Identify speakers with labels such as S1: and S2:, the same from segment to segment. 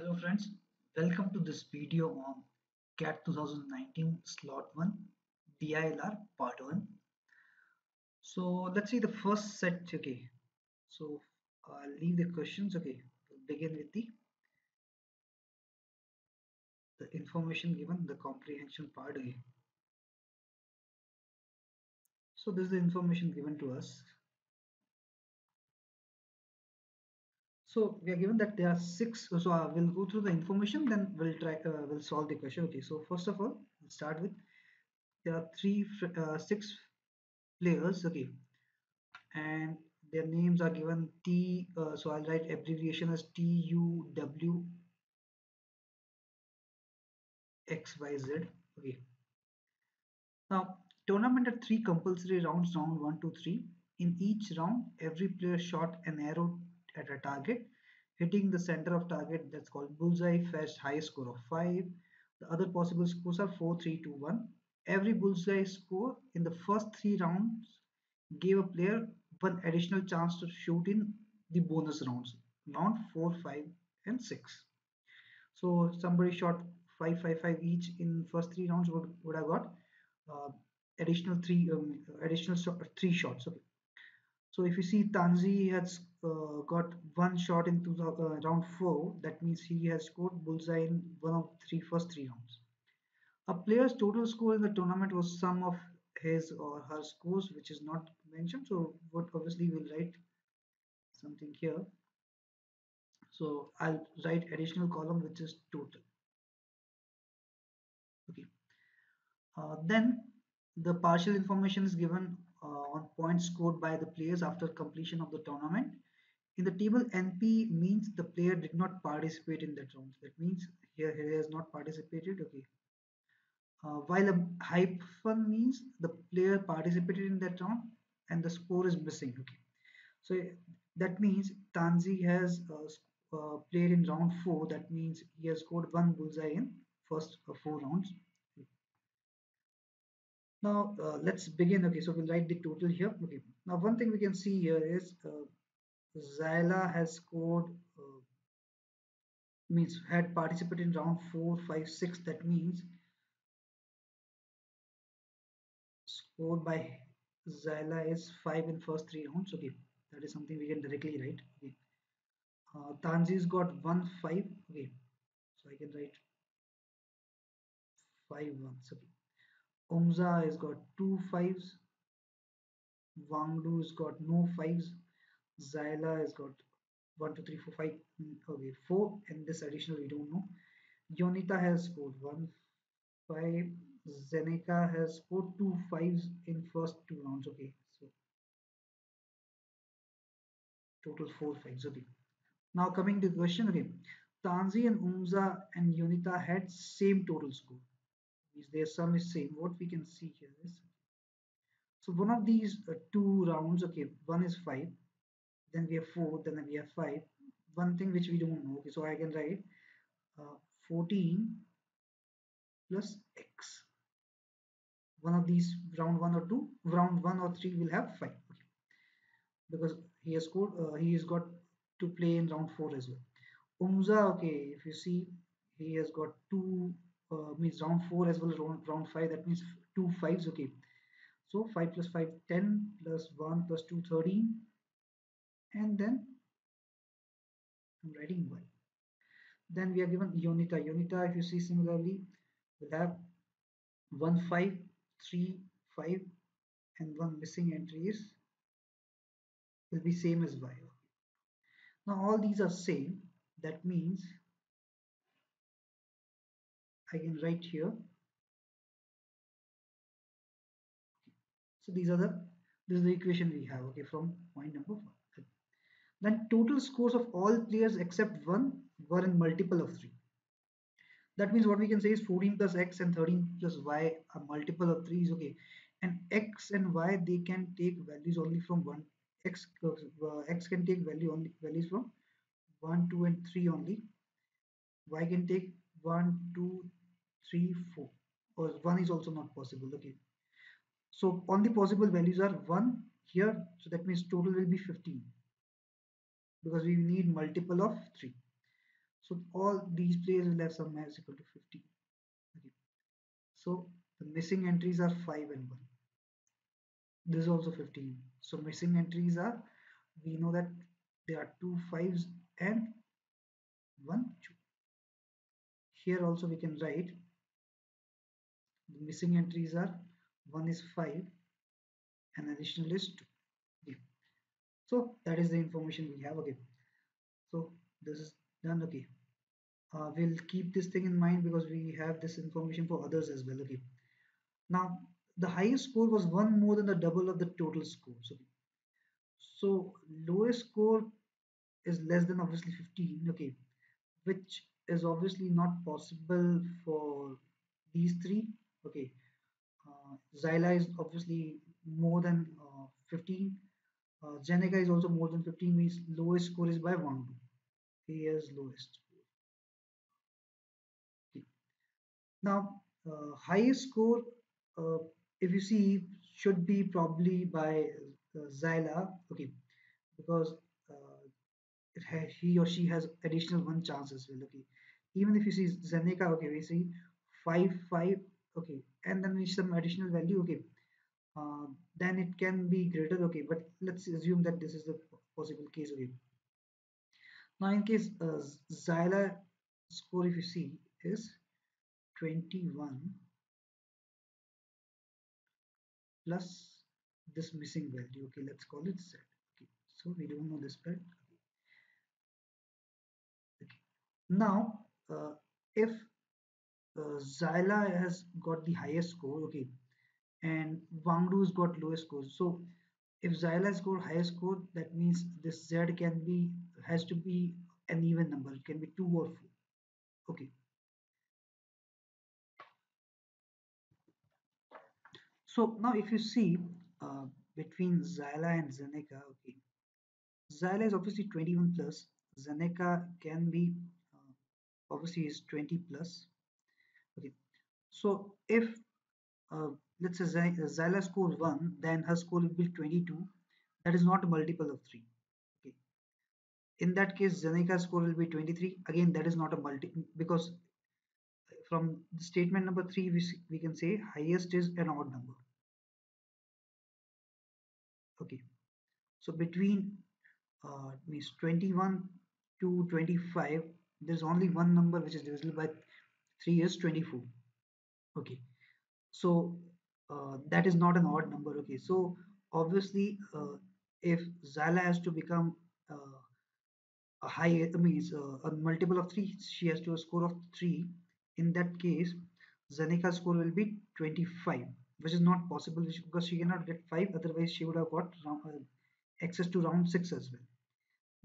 S1: Hello friends, welcome to this video on CAT 2019 slot 1 DILR part 1. So let's see the first set okay. So I'll leave the questions okay. We'll begin with the the information given the comprehension part okay. So this is the information given to us so we are given that there are six so uh, we'll go through the information then we'll try uh, we'll solve the question. Okay so first of all we'll start with there are three uh, six players okay. And their names are given t uh, so i'll write abbreviation as t u w x y z okay. Now tournament at three compulsory rounds round one two three. In each round every player shot an arrow at a target hitting the center of target that's called bullseye fetched highest score of 5 the other possible scores are 4 3 2 1 every bullseye score in the first three rounds gave a player one additional chance to shoot in the bonus rounds round 4 5 and 6 so somebody shot 5 5 5 each in first three rounds would, would have got uh, additional three um, additional three shots okay so if you see Tanzi has uh, got one shot in two, uh, round four, that means he has scored bullseye in one of three first three rounds. A player's total score in the tournament was sum of his or her scores, which is not mentioned. So what obviously we'll write something here. So I'll write additional column which is total. Okay. Uh, then the partial information is given uh, on points scored by the players after completion of the tournament. In the table, NP means the player did not participate in that round. That means here he has not participated. Okay. Uh, while a hyphen means the player participated in that round and the score is missing. Okay. So that means Tanzi has uh, uh, played in round four. That means he has scored one bullseye in first uh, four rounds. Now uh, let's begin. Okay, so we'll write the total here. Okay. Now one thing we can see here is uh, Xyla has scored uh, means had participated in round four, five, six. That means scored by Xyla is five in first three rounds. Okay, that is something we can directly write. Okay. Uh, Tanzi's got one five. Okay, so I can write five ones. Okay. Umeza has got two fives. Wangdu has got no fives. Xyla has got one, two, three, four, five. Mm, okay, four, and this additional we don't know. Yonita has scored one five. Zeneca has scored two fives in first two rounds. Okay, so total four fives. Okay. Now coming to the question. Okay, Tanzi and Umeza and Yonita had same total score is their sum is same what we can see here is so one of these uh, two rounds okay one is 5 then we have 4 then we have 5 one thing which we don't know okay so I can write uh, 14 plus x. One of these round 1 or 2 round 1 or 3 will have 5 okay. because he has scored uh, he has got to play in round 4 as well. Umeza okay if you see he has got two uh, means round 4 as well as round, round 5 that means two fives okay. So 5 plus 5 10 plus 1 plus 2 13 and then I'm writing 1 then we are given Yonita Yonita if you see similarly we'll have 1 5 3 5 and one missing entry is will be same as Y now all these are same that means I can write here. So these are the this is the equation we have okay from point number one. Then total scores of all players except one were in multiple of three. That means what we can say is 14 plus x and 13 plus y are multiple of 3 is okay. And x and y they can take values only from one. X uh, x can take value only values from 1 2 and 3 only. Y can take 1 2 3 4 or 1 is also not possible okay. So on the possible values are 1 here. So that means total will be 15 because we need multiple of 3 So all these players will have some as equal to 50. Okay. So the missing entries are 5 and 1. This is also 15. So missing entries are, we know that there are two fives and one two. Here also we can write the missing entries are one is 5 and additional is 2 okay. So that is the information we have okay. So this is done okay. Uh, we'll keep this thing in mind because we have this information for others as well okay. Now the highest score was one more than the double of the total score so. So lowest score is less than obviously 15 okay which is obviously not possible for these three okay. Uh, Xyla is obviously more than uh, 15 uh, is also more than 15 means lowest score is by 1 2 he is lowest okay. now uh, highest score uh, if you see should be probably by uh, Xyla okay because uh, has, he or she has additional one chance as well okay. Even if you see Zeneca okay we see 5 5 okay and then we some additional value okay uh, then it can be greater okay but let's assume that this is the possible case okay now in case uh, score if you see is 21 plus this missing value okay let's call it z okay. So we don't know this part. Okay. now uh, if uh, Xyla has got the highest score okay and Wangdu's got lowest score so if Xyla score highest score that means this Z can be has to be an even number. It can be 2 or 4 okay. So now if you see uh, between Xyla and Zeneca okay. Xyla is obviously 21 plus. Zeneca can be uh, obviously is 20 plus. Okay. So if let's say Xyla scores 1 then her score will be 22 that is not a multiple of 3 okay? In that case Zeneca's score will be 23 again that is not a multi because from statement number 3 we, we can say highest is an odd number. Okay. So between uh, means 21 to 25 there's only one number which is divisible by 3 is 24 okay so uh, that is not an odd number okay? So obviously uh, if Xyla has to become uh, a high means uh, a multiple of 3 she has to a score of 3 in that case Zeneca's score will be 25 which is not possible because she cannot get 5 otherwise she would have got round, uh, access to round 6 as well.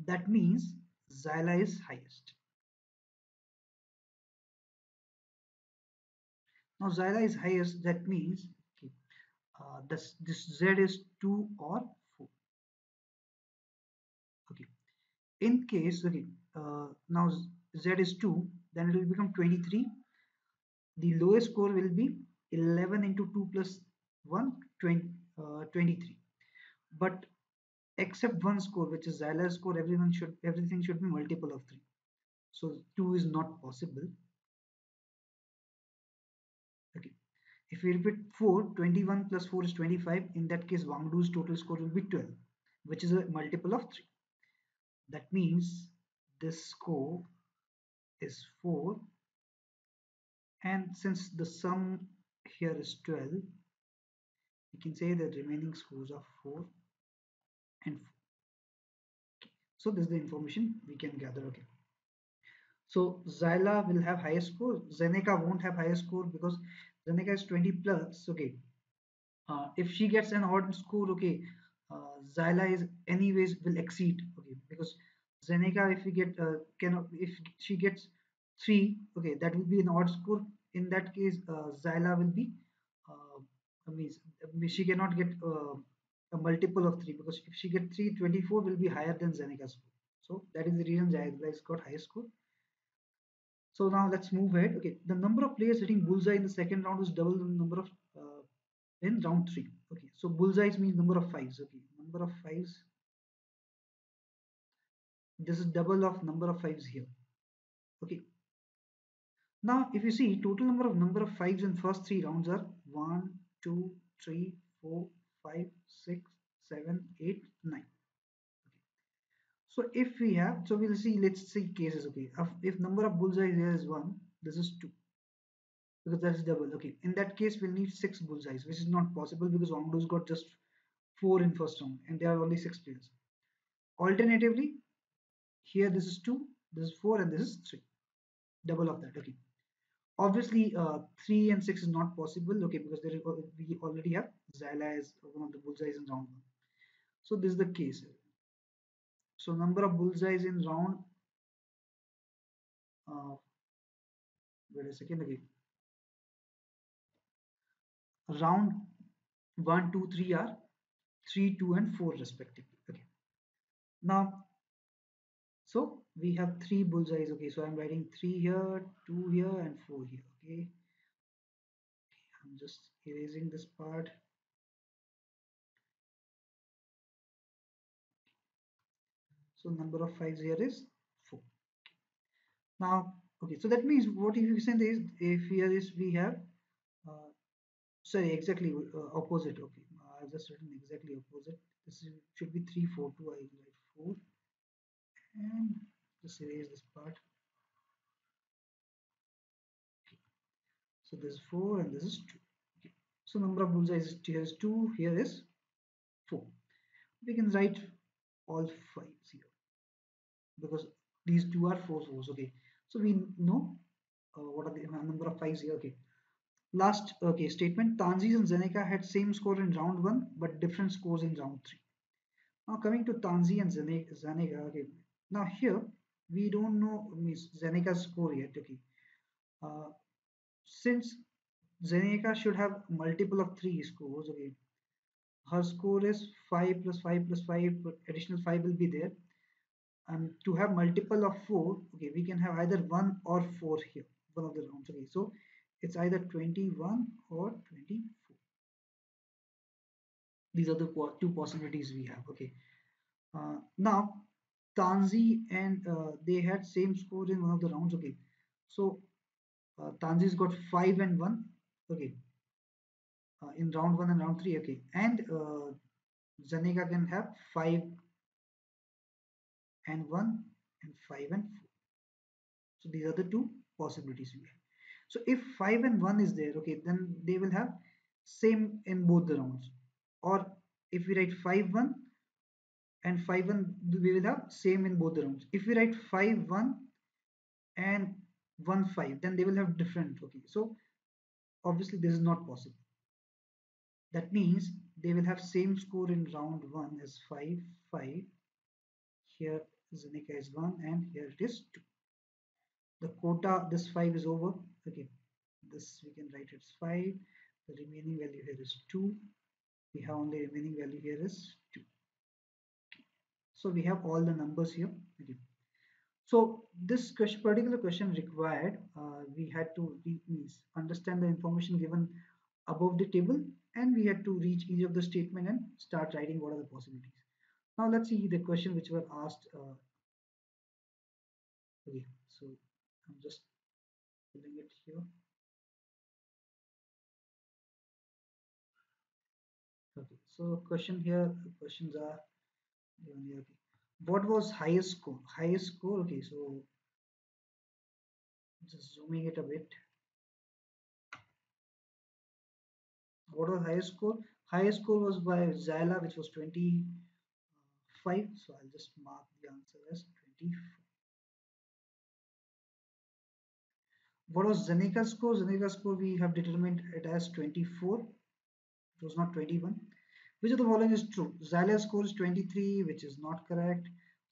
S1: That means Xyla is highest now Xyla is highest that means okay, uh, this, this Z is 2 or 4 okay. In case okay uh, now Z is 2 then it will become 23 the lowest score will be 11 into 2 plus 1 20, uh, 23 but except one score which is Xyla score everyone should everything should be multiple of 3 so 2 is not possible if we repeat 4 21 plus 4 is 25 in that case Wangdu's total score will be 12 which is a multiple of 3 that means this score is 4 and since the sum here is 12 we can say that remaining scores are 4 and 4 okay. so this is the information we can gather okay. So Xyla will have highest score. Zeneca won't have highest score because Zeneca is 20 plus okay. Uh, if she gets an odd score okay uh, Xyla is anyways will exceed okay. Because Zeneca if we get uh, cannot if she gets 3 okay that will be an odd score. In that case uh, Xyla will be uh, means she cannot get uh, a multiple of 3 because if she get 3 24 will be higher than Zeneca's score. So that is the reason Xyla has got high score so now let's move ahead. Okay, the number of players hitting bullseye in the second round is double the number of uh, in round three. Okay, so bullseyes means number of fives. Okay, number of fives. This is double of number of fives here. Okay. Now, if you see total number of number of fives in first three rounds are 1, 2, 3, 4, 5, 6, 7, 8, 9. So if we have, so we'll see, let's see cases. Okay, if, number of bullseyes here is one, this is two because that is double. Okay, in that case, we'll need six bullseyes, which is not possible because Wangdu's got just four in first round and there are only six players. Alternatively, here this is two, this is four, and this is three. Double of that. Okay. Obviously, uh, three and six is not possible. Okay, because there is, we already have Xyla as one of the bullseyes in round one. So this is the case. So number of bullseyes in round. Uh, wait a second again. Round 1 2 3 are 3 2 and 4 respectively. Okay. Now so we have three bullseyes. Okay. So i'm writing 3 here 2 here and 4 here. Okay. I'm just erasing this part so number of fives here is 4 now okay so that means what if you say is if here is we have uh, sorry exactly uh, opposite okay I've just written exactly opposite. This is, should be 3 4 2 I write 4 and just erase this part. So this is 4 and this is 2 okay. so number of bullseyes here is 2 here is 4 we can write all fives here because these two are four fours okay so we know uh, what are the number of fives here okay Last okay statement. Tanzis and Zeneca had same score in round one, but different scores in round three. Now coming to Tanzi and Zeneca. Okay. Now here we don't know Zeneca's score yet. Okay. Uh, since Zeneca should have multiple of three scores. Okay. Her score is five plus five plus five. Additional five will be there. And to have multiple of four, okay, we can have either one or four here. One of the rounds. Okay. So it's either 21 or 24 these are the two possibilities we have okay uh, now Tanzi and uh, they had same score in one of the rounds okay so uh, Tanzi's got 5 and 1 okay uh, in round 1 and round 3 okay and uh, Zeneca can have 5 and 1 and 5 and 4 so these are the two possibilities we have so if 5 and 1 is there, okay, then they will have same in both the rounds. Or if we write 5 1 and 5 1, we will have same in both the rounds. If we write 5 1 and 1 5, then they will have different. Okay, so obviously this is not possible. That means they will have same score in round 1 as 5 5. Here Zeneca is 1 and here it is 2 the quota this 5 is over. Okay this we can write it's 5 the remaining value here is 2 we have only remaining value here is 2 so we have all the numbers here. Okay so this question, particular question required uh, we had to understand the information given above the table and we had to reach each of the statement and start writing what are the possibilities now let's see the question which were asked uh, okay so i'm just putting it here. Okay so question here questions are okay what was highest score? Highest score okay so just zooming it a bit. What was highest score? Highest score was by Xyla which was 25 so I'll just mark the answer as 24. What was Zeneca's score? Zeneca's score we have determined it as 24. It was not 21. Which of the following is true? Xyla's score is 23, which is not correct.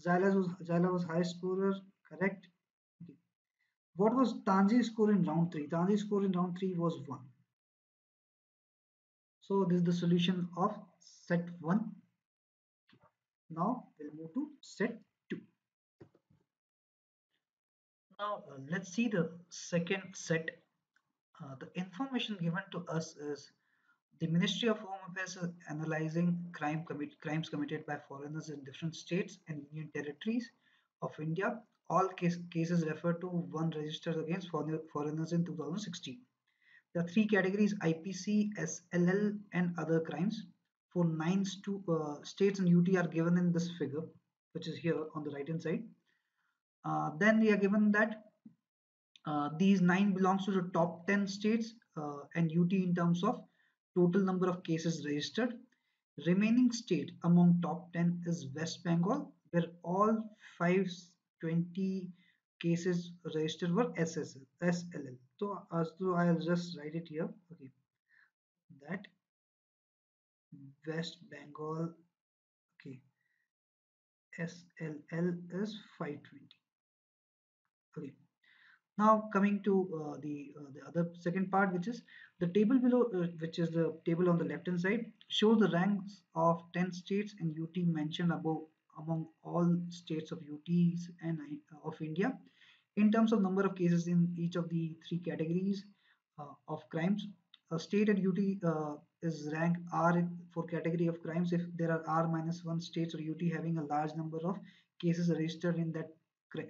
S1: Xyla was was high scorer, correct. Okay. What was Tanzi's score in round 3? Tanzi's score in round 3 was 1. So this is the solution of set 1. Now we'll move to set 2. Now uh, let's see the second set. Uh, the information given to us is the Ministry of Home Affairs is analyzing crime commit, crimes committed by foreigners in different states and union territories of India all case, cases refer to one registered against foreigners in 2016. The three categories IPC, SLL, and other crimes for nine stu- uh, states and UT are given in this figure, which is here on the right hand side. Uh, then we are given that uh, these nine belongs to the top 10 states uh, and UT in terms of total number of cases registered. Remaining state among top 10 is West Bengal, where all 520 cases registered were SSL, SLL. So, uh, so I'll just write it here. Okay, that West Bengal, okay, SLL is 520. Okay. Now coming to uh, the uh, the other second part, which is the table below, uh, which is the table on the left hand side, shows the ranks of 10 states and UT mentioned above among all states of UTs and uh, of India in terms of number of cases in each of the three categories uh, of crimes. A state and UT uh, is ranked R for category of crimes. If there are R minus one states or UT having a large number of cases registered in that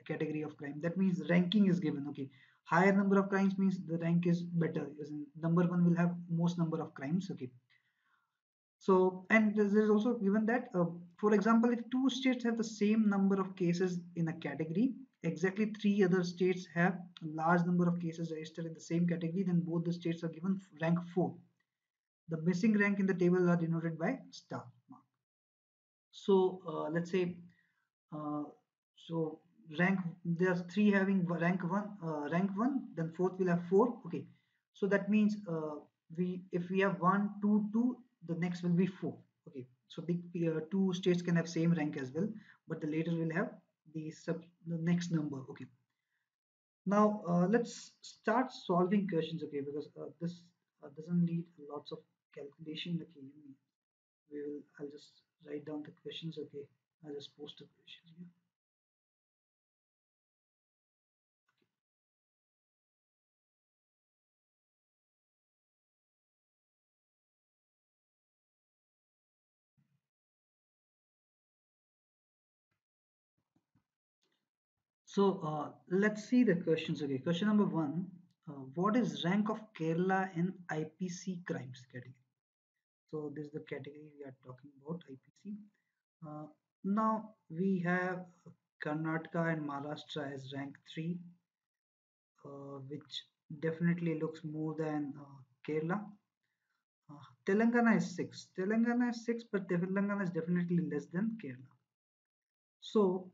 S1: category of crime. That means ranking is given okay. Higher number of crimes means the rank is better number one will have most number of crimes okay. So and there is also given that uh, for example if two states have the same number of cases in a category exactly three other states have a large number of cases registered in the same category then both the states are given rank 4 the missing rank in the table are denoted by star mark. So uh, let's say uh, so rank there's three having rank one uh, rank one then fourth will have four. Okay. So that means uh, we if we have one two two the next will be four. Okay. So the uh, two states can have same rank as well but the later will have the sub the next number okay. Now uh, let's start solving questions okay because uh, this uh, doesn't need lots of calculation okay we will i'll just write down the questions okay. I'll just post the questions here So uh, let's see the questions. Okay, question number one. Uh, what is rank of Kerala in IPC crimes category? So this is the category we are talking about IPC. Uh, now we have Karnataka and Maharashtra as rank 3, uh, which definitely looks more than uh, Kerala. Uh, Telangana is 6. Telangana is 6, but Telangana is definitely less than Kerala. So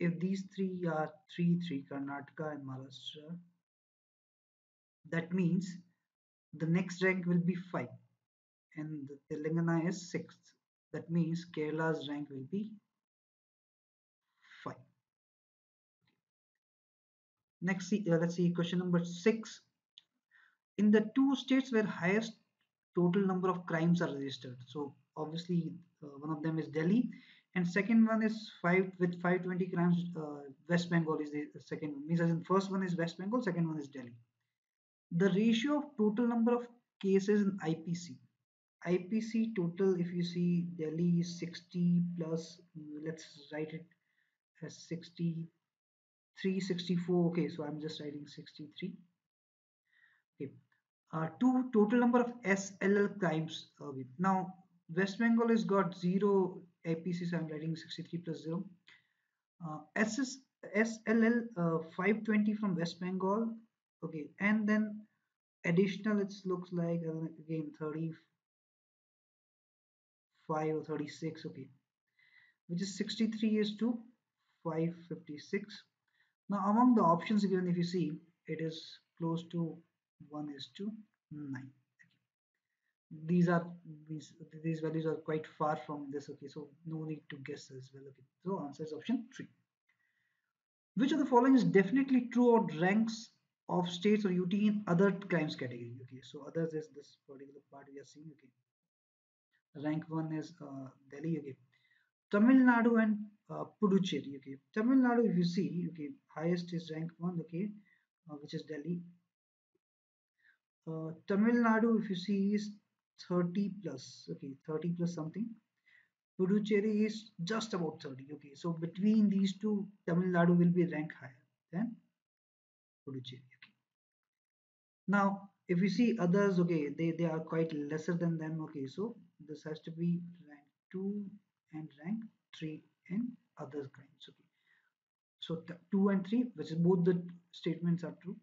S1: if these three are 3 3 Karnataka and Maharashtra that means the next rank will be 5 and Telangana is 6th that means Kerala's rank will be 5 next see, uh, let's see question number 6 in the two states where highest total number of crimes are registered so obviously uh, one of them is Delhi and second one is 5 with 520 crimes uh, west bengal is the second one. Means as in first one is west bengal second one is delhi. The ratio of total number of cases in ipc ipc total if you see delhi is 60 plus let's write it as 63 64 okay so i'm just writing 63 okay. Uh, two total number of sll crimes uh, now west bengal has got zero IPC, so I'm writing 63 plus 0. Uh, SS, SLL uh, 520 from West Bengal. Okay, and then additional, it looks like uh, again 35 or 36. Okay, which is 63 is to 556. Now, among the options given, if you see, it is close to 1 is to 9 these are these these values are quite far from this okay so no need to guess as well okay. So answer is option 3 which of the following is definitely true or ranks of states or UT in other crimes category okay? So others is this particular part we are seeing okay. Rank 1 is uh, Delhi okay. Tamil Nadu and uh, Puducherry okay. Tamil Nadu if you see okay highest is rank 1 okay uh, which is Delhi. Uh, Tamil Nadu if you see is 30 plus okay 30 plus something Puducherry is just about 30. Okay, so between these two, Tamil Nadu will be ranked higher than Puducherry. Okay. Now, if we see others, okay, they, they are quite lesser than them. Okay, so this has to be rank 2 and rank 3 in other crimes. Okay, so 2 and 3, which is both the statements are true.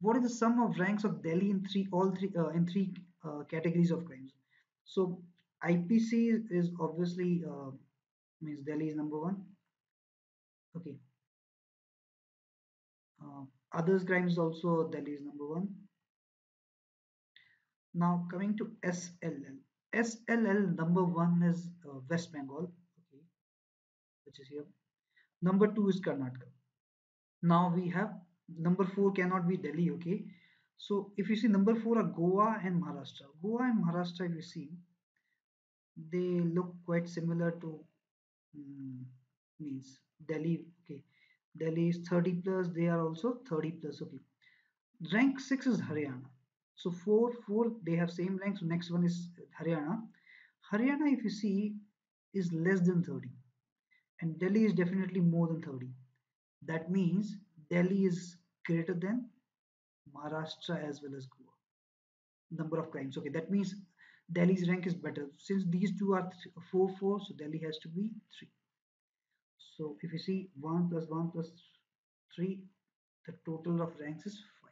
S1: What is the sum of ranks of Delhi in three, all three, uh, in three categories of crimes? So IPC is obviously uh, means Delhi is number one. Okay. Uh, others crimes also Delhi is number one. Now coming to SLL. SLL number one is uh, West Bengal, okay, which is here. Number two is Karnataka. Now we have number four cannot be Delhi, okay. So if you see number four are Goa and Maharashtra. Goa and Maharashtra, if you see, they look quite similar to um, means Delhi. Okay, Delhi is 30 plus. They are also 30 plus. Okay, rank six is Haryana. So four, four, they have same rank. So next one is Haryana. Haryana, if you see, is less than 30, and Delhi is definitely more than 30. That means Delhi is greater than Maharashtra as well as Goa. Number of crimes. Okay, that means Delhi's rank is better. Since these two are 4, 4, so Delhi has to be 3. So if you see 1 plus 1 plus 3, the total of ranks is 5.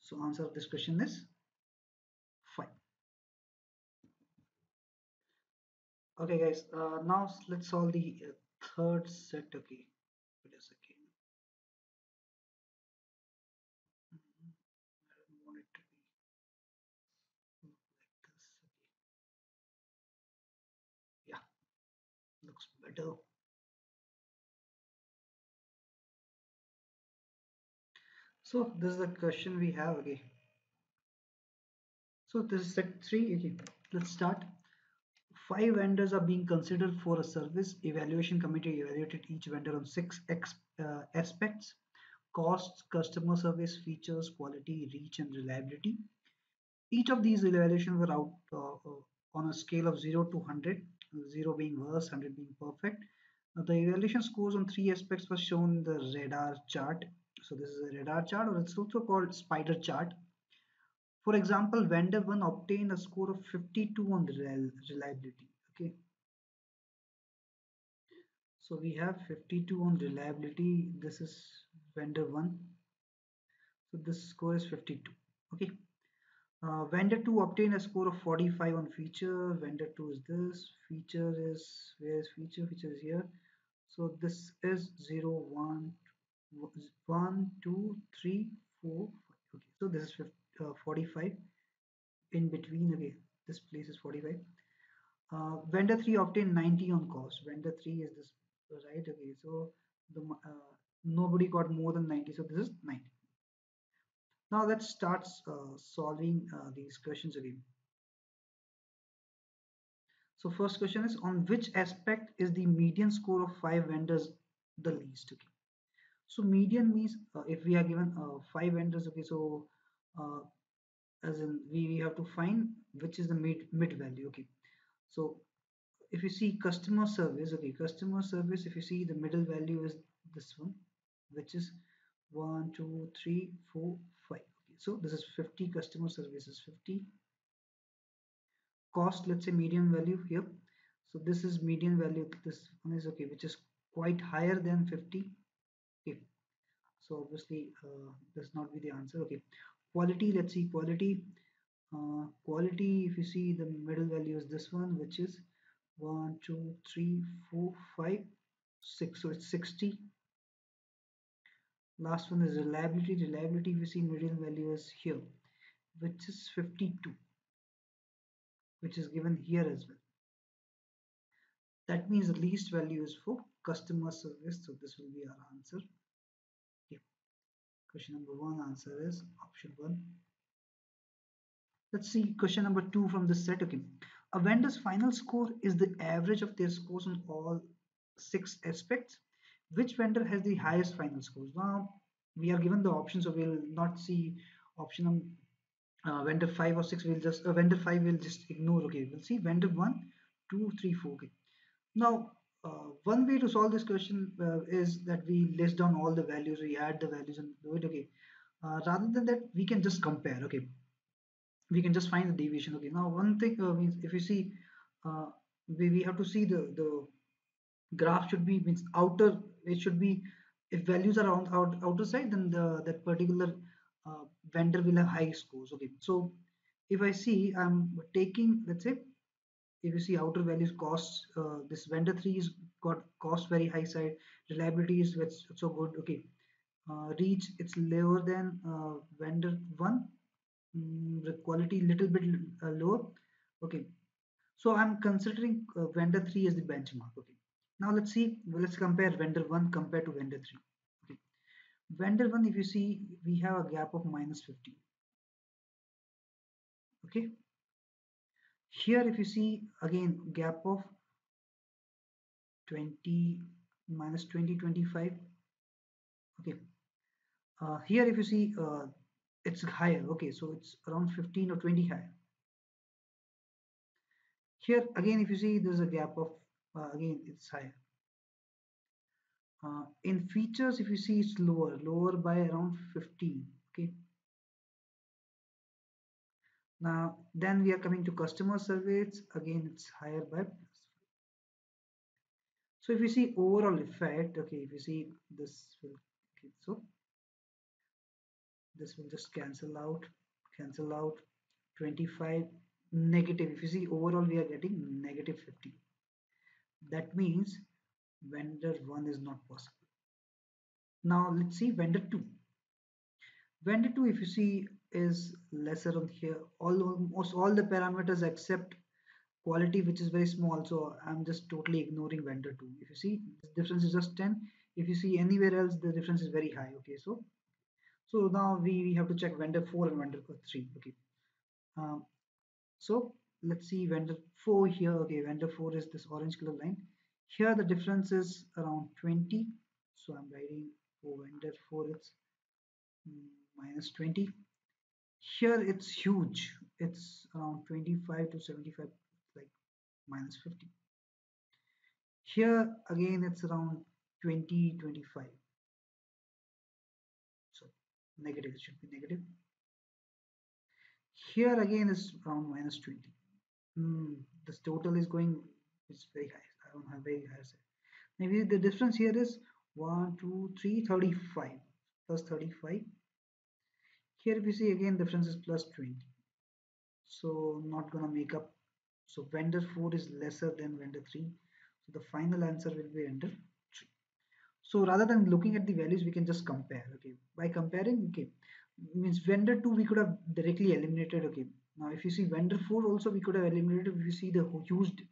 S1: So answer of this question is 5. Okay guys, uh, now let's solve the uh, third set. Okay, wait a second. Better. So this is the question we have again. So this is set 3 okay. Let's start. Five vendors are being considered for a service. Evaluation committee evaluated each vendor on six uh, aspects. Costs, customer service, features, quality, reach and reliability. Each of these evaluations were out uh, uh on a scale of 0 to 100 0 being worse, 100 being perfect. Now the evaluation scores on three aspects was shown in the radar chart. So this is a radar chart or it's also called spider chart. For example, vendor 1 obtained a score of 52 on the reliability. Okay. So we have 52 on reliability. This is vendor 1. So this score is 52. Okay. Uh, vendor 2 obtain a score of 45 on feature. Vendor 2 is this. Feature is, where is feature? Feature is here. So this is 0, 1, 1 2, 3, 4, Okay, so this is 50, uh, 45. In between, okay, this place is 45. Uh, vendor 3 obtain 90 on cost. Vendor 3 is this, right? Okay, so the uh, nobody got more than 90, so this is 90. Now let's start uh, solving uh, these questions again. So first question is on which aspect is the median score of five vendors the least? Okay. So median means uh, if we are given uh, five vendors, okay, so uh, as in we, we have to find which is the mid mid value. Okay. So if you see customer service, okay, customer service, if you see the middle value is this one, which is one, two, three, four, so this is 50 customer services 50. Cost, let's say median value here. So this is median value. This one is okay, which is quite higher than 50. Okay, so obviously uh, not be the answer. Okay, quality. Let's see quality. Uh, quality. If you see the middle value is this one, which is one, two, three, four, five, six. So it's 60 last one is reliability. Reliability we see median value is here which is 52 which is given here as well. That means the least value is for customer service. So this will be our answer. Question number one answer is option one. Let's see question number two from this set. Okay. A vendor's final score is the average of their scores on all six aspects which vendor has the highest final scores now we are given the option so we'll not see option uh, vendor 5 or 6 we'll just uh, vendor 5 will just ignore okay we'll see vendor 1 two, three, four. Okay. Now, uh, one way to solve this question uh, is that we list down all the values, we add the values and do it. Okay. Uh, rather than that, we can just compare. Okay. We can just find the deviation. Okay. Now, one thing uh, means if you see, uh, we, we have to see the the graph should be means outer. It should be if values are on out, outer side, then the that particular uh, vendor will have high scores. Okay. So if I see I'm taking let's say if you see outer values costs uh, this vendor 3 is got cost very high side reliability is so good okay uh, reach it's lower than uh, vendor 1 mm, the quality little bit uh, lower okay so i'm considering uh, vendor 3 as the benchmark okay now let's see well, let's compare vendor 1 compared to vendor 3 okay. Vendor 1 if you see we have a gap of minus 50 okay. Here if you see again gap of 20 minus 20 25 okay. Uh, here if you see uh, it's higher. Okay so it's around 15 or 20 higher. Here again if you see there's a gap of uh, again it's higher uh, in features if you see it's lower lower by around 15 okay now, then we are coming to customer surveys. Again, it's higher by plus. So if you see overall effect, okay, if you see this will, okay, so this will just cancel out, cancel out 25 negative. If you see overall, we are getting negative 50. That means vendor 1 is not possible. Now let's see vendor 2. Vendor 2, if you see is lesser on here. Almost all the parameters except quality which is very small. So i'm just totally ignoring vendor 2 if you see the difference is just 10 if you see anywhere else the difference is very high. Okay so so now we, we have to check vendor 4 and vendor 3 okay. Um, so let's see vendor 4 here okay vendor 4 is this orange color line. Here the difference is around 20 so i'm writing for vendor 4 it's mm, minus 20 here it's huge it's around 25 to 75 like minus 50 here again it's around 20 25 so negative it should be negative. Here again is around minus 20 mm, this total is going it's very high. I don't have very high side maybe the difference here is 1 2 3 35 plus 35 here you see again difference is plus 20 so not gonna make up. So vendor 4 is lesser than vendor 3 so the final answer will be vendor 3 so rather than looking at the values we can just compare okay? By comparing okay means vendor 2 we could have directly eliminated okay now if you see vendor 4 also we could have eliminated if you see the used.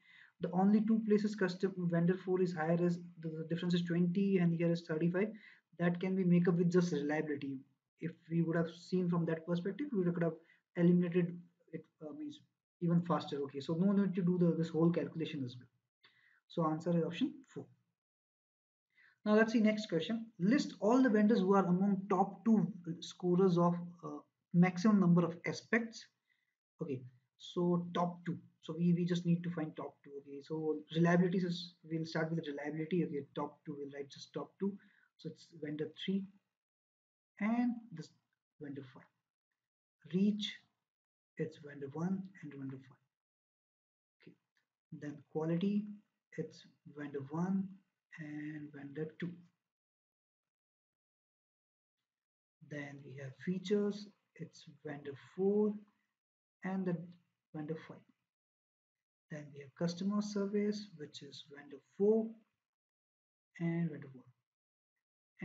S1: The only two places custom vendor 4 is higher as the difference is 20 and here is 35 that can be make up with just reliability. If we would have seen from that perspective we could have eliminated it uh, means even faster. Okay so no need to do the this whole calculation as well. So answer is option 4 now let's see next question. List all the vendors who are among top two scorers of uh, maximum number of aspects okay so top two. So we, we just need to find top two okay? So reliability is we'll start with reliability okay? Top two we'll write just top two. So it's vendor three and this vendor 5 reach it's vendor 1 and vendor 5 okay then quality it's vendor 1 and vendor 2 then we have features it's vendor 4 and the vendor 5 then we have customer service which is vendor 4 and vendor 1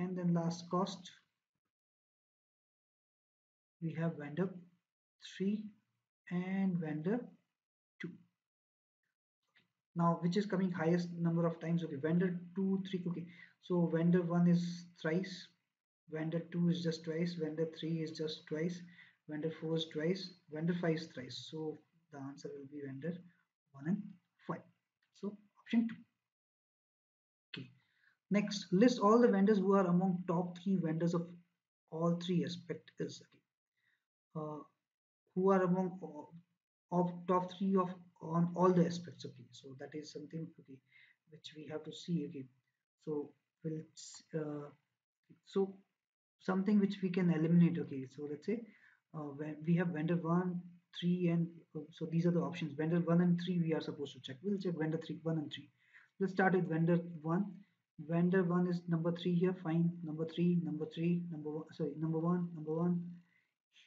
S1: and then last cost we have vendor 3 and vendor 2 okay. now which is coming highest number of times? Okay vendor 2 3 okay. So vendor 1 is thrice vendor 2 is just twice vendor 3 is just twice vendor 4 is twice vendor 5 is thrice. So the answer will be vendor 1 and 5 so option 2 okay. Next list all the vendors who are among top three vendors of all three aspect is okay. Uh, who are among uh, of top three of on all the aspects okay. So that is something okay which we have to see okay. So we'll uh, so something which we can eliminate okay. So let's say when we have vendor 1 3 and uh, so these are the options. Vendor 1 and 3 we are supposed to check. We'll check vendor 3 1 and 3 let's start with vendor 1 vendor 1 is number 3 here fine. Number 3 number 3 number 1 sorry number 1 number 1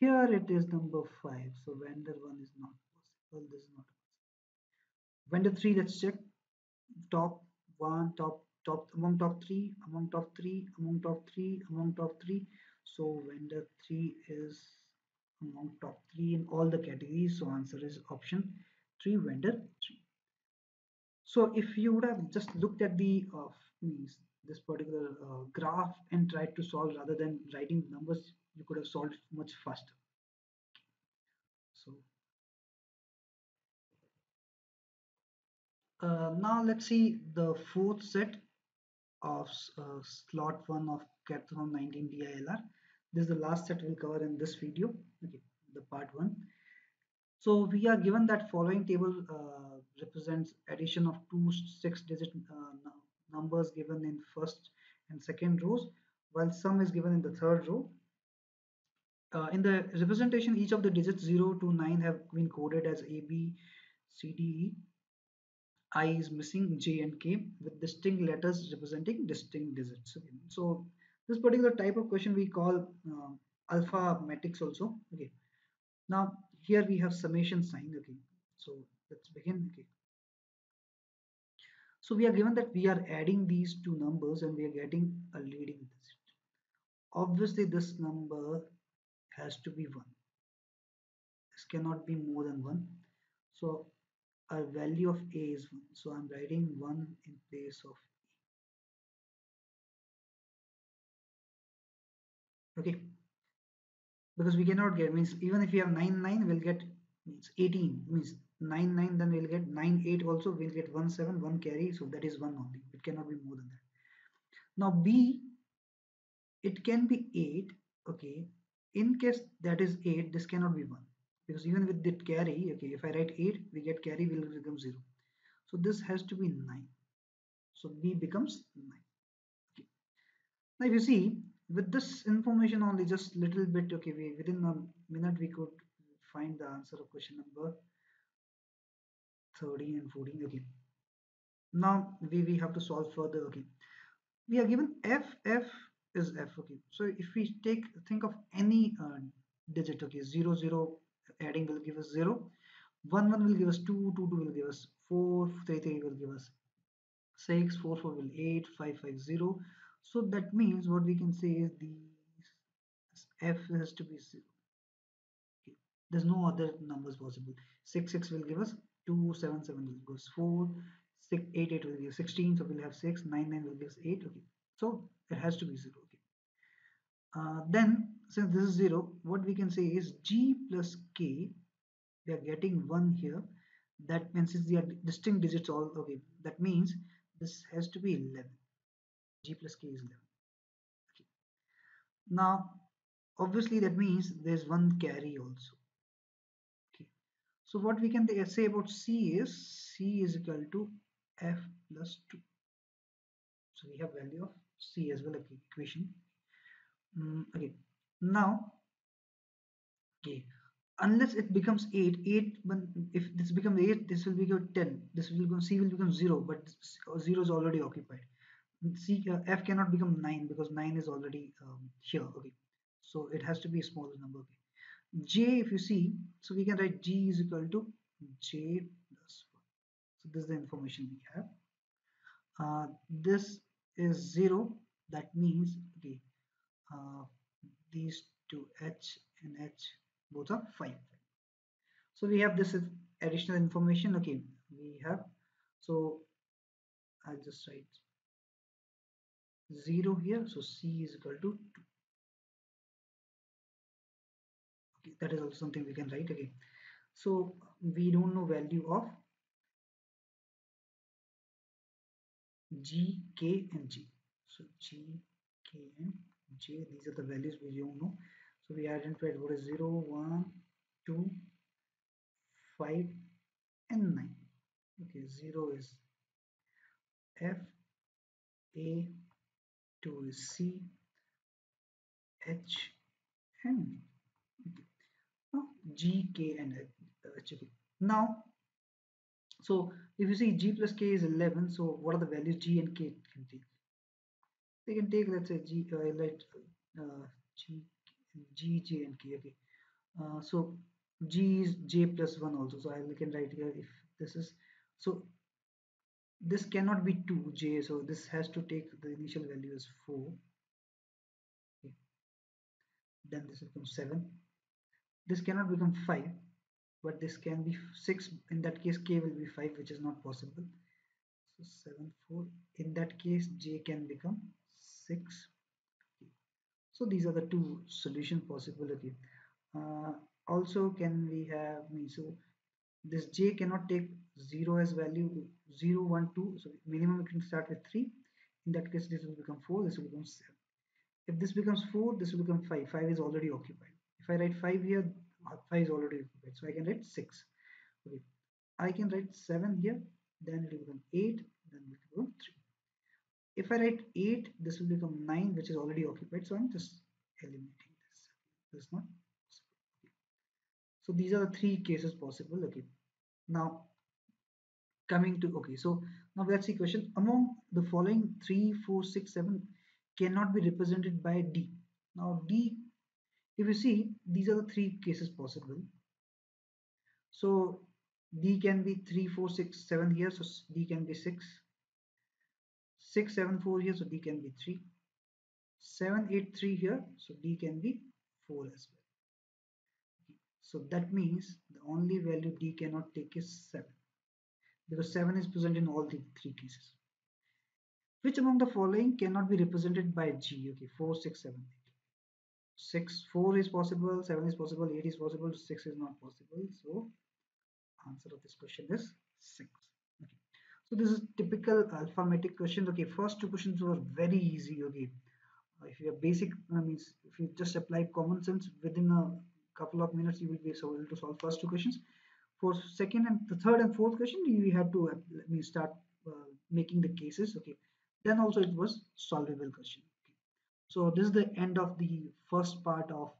S1: here it is number 5 so vendor 1 is not possible. This is not possible. Vendor 3 let's check. Top 1 top top among top 3 among top 3 among top 3 among top 3 so vendor 3 is among top 3 in all the categories so answer is option 3 vendor 3 so if you would have just looked at the uh, means this particular uh, graph and tried to solve rather than writing numbers you could have solved much faster. So uh, now let's see the fourth set of uh, slot 1 of Cathron 19 DILR this is the last set we'll cover in this video okay the part 1 so we are given that following table uh, represents addition of two six digit uh, numbers given in first and second rows while sum is given in the third row. Uh, in the representation each of the digits 0 to 9 have been coded as A, B, C, D, E. I is missing J and K with distinct letters representing distinct digits. So this particular type of question we call uh, alpha matrix also. Okay. Now here we have summation sign. Okay. So let's begin. Okay. So we are given that we are adding these two numbers and we are getting a leading digit. Obviously this number has to be 1. This cannot be more than 1. So our value of A is 1. So I'm writing 1 in place of Okay. Because we cannot get means even if we have 9 9 we'll get means 18 means 9 9 then we'll get 9 8 also we'll get 1 7 1 carry. So that is 1 only. It cannot be more than that. Now b it can be 8 okay. In case that is 8 this cannot be 1 because even with that carry okay if i write 8 we get carry will become 0 so this has to be 9 so b becomes 9 okay. Now if you see with this information only just little bit okay we within a minute we could find the answer of question number 13 and 14 okay now we, we have to solve further okay. We are given f f is f okay. So if we take think of any uh, digit okay 0 0 adding will give us 0 1 1 will give us 2 2 2 will give us 4 3 3 will give us 6 4 4 will 8 5 5 0 so that means what we can say is the f has to be 0 okay. there's no other numbers possible. 6 6 will give us 2 7 7 us 4 6 8 8 will give us 16 so we'll have 6 9 9 will give us 8 okay. So it has to be 0 okay. Uh, then since this is 0 what we can say is g plus k we are getting 1 here. That means since they are distinct digits all okay. That means this has to be 11 g plus k is 11 okay. Now obviously that means there's one carry also. So what we can say about C is C is equal to F plus 2. So we have value of C as well, okay, equation. Mm, okay, now, okay, unless it becomes 8, 8, if this becomes 8, this will become 10, this will become, C will become 0, but 0 is already occupied. C, uh, F cannot become 9 because 9 is already um, here, okay. So it has to be a smaller number, okay. J if you see so we can write g is equal to j plus 1 so this is the information we have. Uh, this is 0 that means okay uh, these two h and h both are 5 so we have this is additional information okay. We have so I'll just write 0 here so c is equal to 2 that is also something we can write again. So we don't know value of g k and g so g k and j these are the values we don't know. So we identified what is 0 1 2 5 and 9 okay 0 is f a 2 is c h and g k and h now so if you see g plus k is 11 so what are the values g and k can take? They can take let's say g uh, let uh, g g j and k okay. Uh, so g is j plus 1 also. So i can write here if this is so this cannot be 2j so this has to take the initial value as 4 okay. then this becomes 7 this cannot become 5 but this can be 6 in that case k will be 5 which is not possible. So 7 4 in that case j can become 6 okay. so these are the two solution possibility uh, also can we have me so this j cannot take 0 as value 0 1 2 so minimum we can start with 3 in that case this will become 4 this will become 7 if this becomes 4 this will become 5 5 is already occupied. If i write 5 here uh, 5 is already occupied. So i can write 6 okay. I can write 7 here then it will become 8 then it will become 3 if i write 8 this will become 9 which is already occupied. So i'm just eliminating this. This is not so these are the three cases possible. Okay. Now coming to okay so now let's see question among the following three four six seven cannot be represented by d. Now d if you see these are the three cases possible. So d can be 3 4 6 7 here so d can be 6 6 7 4 here so d can be 3 7 8 3 here so d can be 4 as well. So that means the only value D cannot take is 7 because 7 is present in all the three cases. Which among the following cannot be represented by G? Okay, 4, 6, 7, 8. 6, 4 is possible, 7 is possible, 8 is possible, 6 is not possible. So answer of this question is 6. Okay. So this is typical arithmetic question. Okay, first two questions were very easy. Okay, uh, if you have basic, I means if you just apply common sense within a couple of minutes you will be able to solve first two questions for second and the third and fourth question you have to uh, let me start uh, making the cases okay? Then also it was solvable question okay. so this is the end of the first part of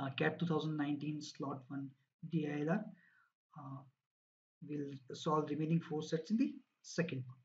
S1: uh, CAT 2019 slot 1 DILR uh, we'll solve remaining four sets in the second part